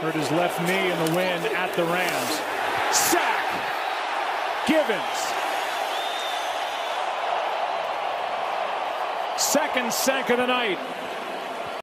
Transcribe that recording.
Hurt his left knee in the wind at the Rams. Sack. Givens. Second sack of the night